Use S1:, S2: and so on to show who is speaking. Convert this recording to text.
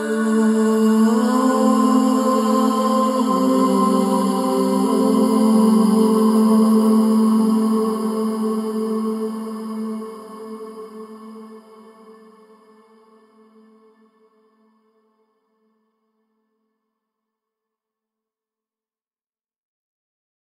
S1: Ooh.